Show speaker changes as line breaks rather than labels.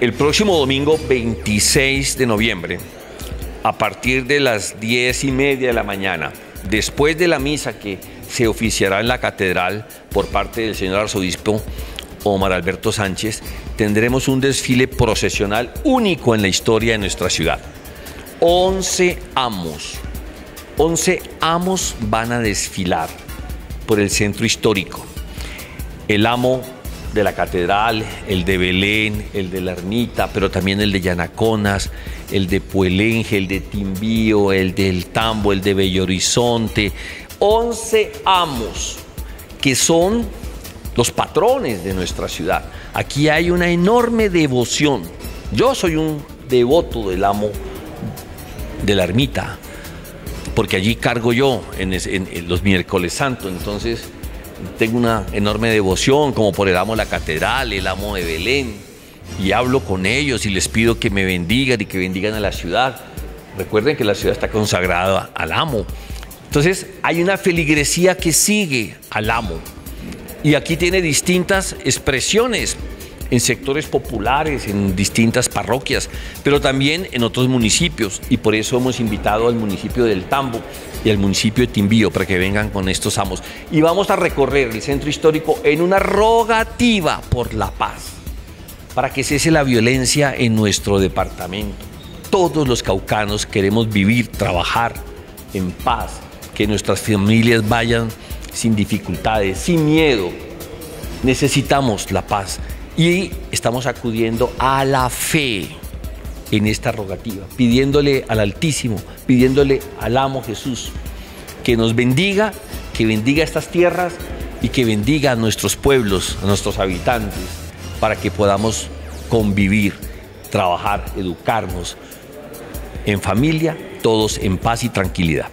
El próximo domingo 26 de noviembre, a partir de las 10 y media de la mañana, después de la misa que se oficiará en la catedral por parte del señor arzobispo Omar Alberto Sánchez, tendremos un desfile procesional único en la historia de nuestra ciudad. 11 amos, 11 amos van a desfilar por el centro histórico. El amo de la catedral, el de Belén, el de la ermita, pero también el de Yanaconas, el de Puelenge, el de Timbío, el del Tambo, el de Bello Horizonte. 11 amos que son los patrones de nuestra ciudad. Aquí hay una enorme devoción. Yo soy un devoto del amo de la ermita, porque allí cargo yo en, en los miércoles santos. Entonces, tengo una enorme devoción, como por el amo de la catedral, el amo de Belén, y hablo con ellos y les pido que me bendigan y que bendigan a la ciudad. Recuerden que la ciudad está consagrada al amo. Entonces hay una feligresía que sigue al amo. Y aquí tiene distintas expresiones en sectores populares, en distintas parroquias, pero también en otros municipios. Y por eso hemos invitado al municipio del Tambo y al municipio de Timbío para que vengan con estos amos. Y vamos a recorrer el centro histórico en una rogativa por la paz, para que cese la violencia en nuestro departamento. Todos los caucanos queremos vivir, trabajar en paz, que nuestras familias vayan sin dificultades, sin miedo. Necesitamos la paz y estamos acudiendo a la fe en esta rogativa, pidiéndole al Altísimo, pidiéndole al amo Jesús que nos bendiga, que bendiga estas tierras y que bendiga a nuestros pueblos, a nuestros habitantes, para que podamos convivir, trabajar, educarnos en familia, todos en paz y tranquilidad.